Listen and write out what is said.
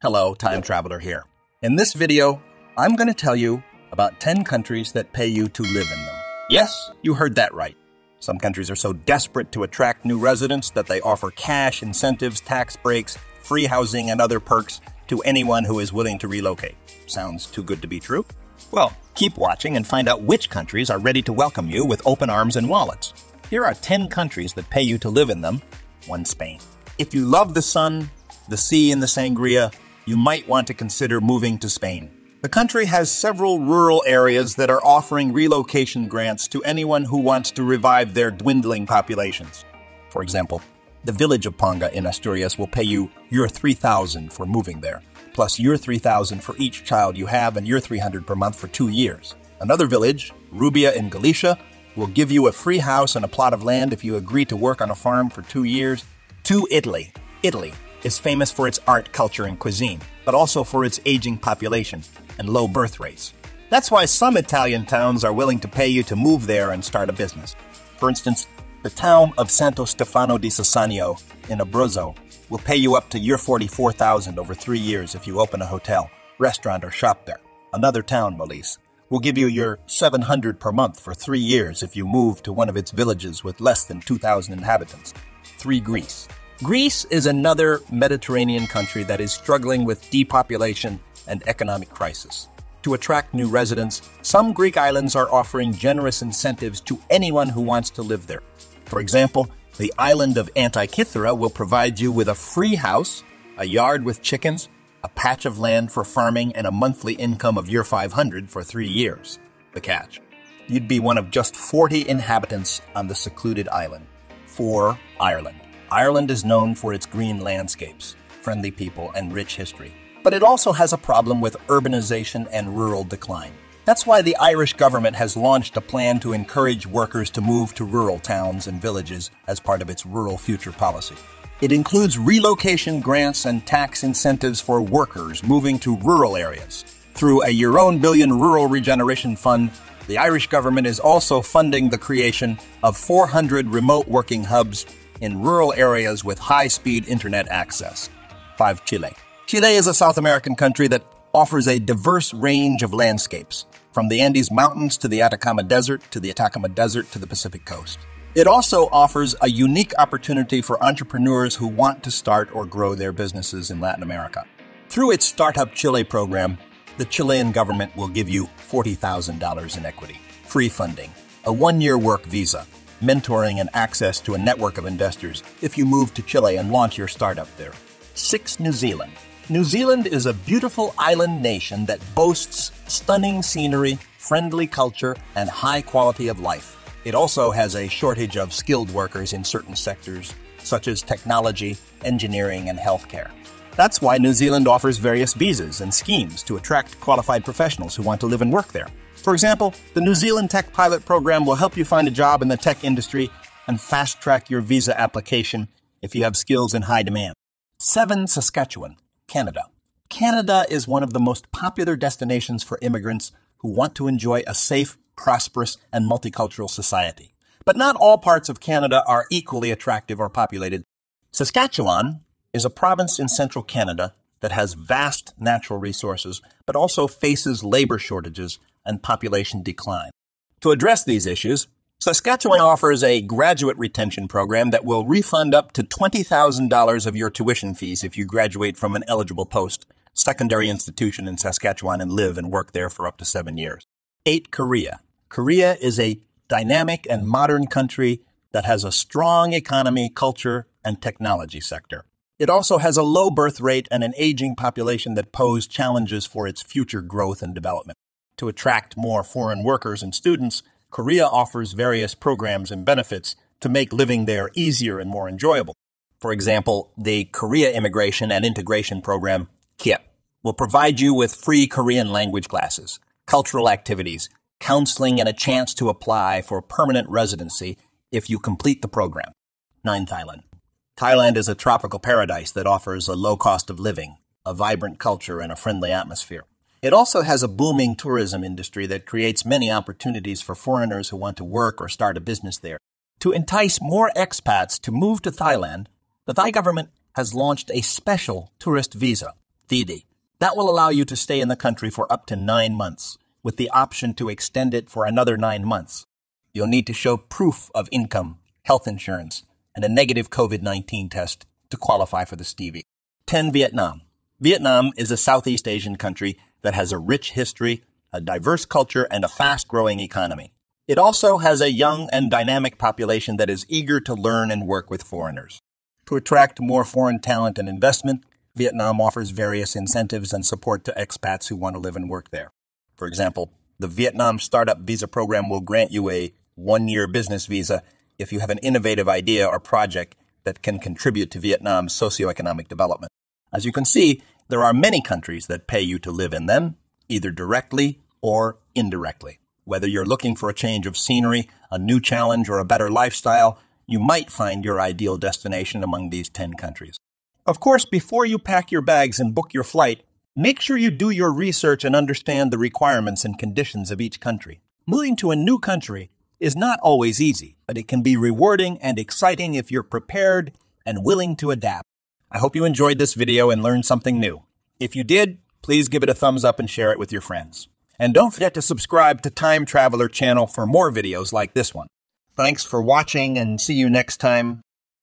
Hello, Time Traveler here. In this video, I'm going to tell you about 10 countries that pay you to live in them. Yes, you heard that right. Some countries are so desperate to attract new residents that they offer cash, incentives, tax breaks, free housing, and other perks to anyone who is willing to relocate. Sounds too good to be true? Well, keep watching and find out which countries are ready to welcome you with open arms and wallets. Here are 10 countries that pay you to live in them. One Spain. If you love the sun, the sea, and the sangria, you might want to consider moving to Spain. The country has several rural areas that are offering relocation grants to anyone who wants to revive their dwindling populations. For example, the village of Ponga in Asturias will pay you your 3000 for moving there, plus your 3000 for each child you have and your 300 per month for 2 years. Another village, Rubia in Galicia, will give you a free house and a plot of land if you agree to work on a farm for 2 years. To Italy. Italy is famous for its art, culture, and cuisine, but also for its aging population and low birth rates. That's why some Italian towns are willing to pay you to move there and start a business. For instance, the town of Santo Stefano di Sessanio in Abruzzo will pay you up to year 44,000 over 3 years if you open a hotel, restaurant or shop there. Another town, Molise, will give you your 700 per month for 3 years if you move to one of its villages with less than 2,000 inhabitants. 3 Greece. Greece is another Mediterranean country that is struggling with depopulation and economic crisis. To attract new residents, some Greek islands are offering generous incentives to anyone who wants to live there. For example, the island of Antikythera will provide you with a free house, a yard with chickens, a patch of land for farming, and a monthly income of year 500 for three years. The catch. You'd be one of just 40 inhabitants on the secluded island. For Ireland. Ireland is known for its green landscapes, friendly people, and rich history. But it also has a problem with urbanization and rural decline. That's why the Irish government has launched a plan to encourage workers to move to rural towns and villages as part of its rural future policy. It includes relocation grants and tax incentives for workers moving to rural areas. Through a Your Own Billion Rural Regeneration Fund, the Irish government is also funding the creation of 400 remote working hubs in rural areas with high speed internet access. 5. Chile. Chile is a South American country that offers a diverse range of landscapes, from the Andes Mountains to the Atacama Desert to the Atacama Desert to the Pacific Coast. It also offers a unique opportunity for entrepreneurs who want to start or grow their businesses in Latin America. Through its Startup Chile program, the Chilean government will give you $40,000 in equity, free funding, a one year work visa, mentoring, and access to a network of investors if you move to Chile and launch your startup there. 6. New Zealand. New Zealand is a beautiful island nation that boasts stunning scenery, friendly culture, and high quality of life. It also has a shortage of skilled workers in certain sectors, such as technology, engineering, and healthcare. That's why New Zealand offers various visas and schemes to attract qualified professionals who want to live and work there. For example, the New Zealand Tech Pilot Program will help you find a job in the tech industry and fast track your visa application if you have skills in high demand. 7. Saskatchewan, Canada. Canada is one of the most popular destinations for immigrants who want to enjoy a safe, prosperous, and multicultural society. But not all parts of Canada are equally attractive or populated. Saskatchewan is a province in central Canada that has vast natural resources, but also faces labor shortages and population decline. To address these issues, Saskatchewan offers a graduate retention program that will refund up to $20,000 of your tuition fees if you graduate from an eligible post secondary institution in Saskatchewan and live and work there for up to seven years. 8. Korea. Korea is a dynamic and modern country that has a strong economy, culture, and technology sector. It also has a low birth rate and an aging population that pose challenges for its future growth and development. To attract more foreign workers and students, Korea offers various programs and benefits to make living there easier and more enjoyable. For example, the Korea Immigration and Integration Program, KIP, will provide you with free Korean language classes, cultural activities, counseling, and a chance to apply for permanent residency if you complete the program. 9. Thailand. Thailand is a tropical paradise that offers a low cost of living, a vibrant culture, and a friendly atmosphere. It also has a booming tourism industry that creates many opportunities for foreigners who want to work or start a business there. To entice more expats to move to Thailand, the Thai government has launched a special tourist visa. Stidi. That will allow you to stay in the country for up to nine months, with the option to extend it for another nine months. You'll need to show proof of income, health insurance, and a negative COVID 19 test to qualify for the Stevie. 10. Vietnam. Vietnam is a Southeast Asian country that has a rich history, a diverse culture, and a fast growing economy. It also has a young and dynamic population that is eager to learn and work with foreigners. To attract more foreign talent and investment, Vietnam offers various incentives and support to expats who want to live and work there. For example, the Vietnam Startup Visa Program will grant you a one year business visa if you have an innovative idea or project that can contribute to Vietnam's socioeconomic development. As you can see, there are many countries that pay you to live in them, either directly or indirectly. Whether you're looking for a change of scenery, a new challenge, or a better lifestyle, you might find your ideal destination among these 10 countries. Of course, before you pack your bags and book your flight, make sure you do your research and understand the requirements and conditions of each country. Moving to a new country is not always easy, but it can be rewarding and exciting if you're prepared and willing to adapt. I hope you enjoyed this video and learned something new. If you did, please give it a thumbs up and share it with your friends. And don't forget to subscribe to Time Traveler channel for more videos like this one. Thanks for watching and see you next time.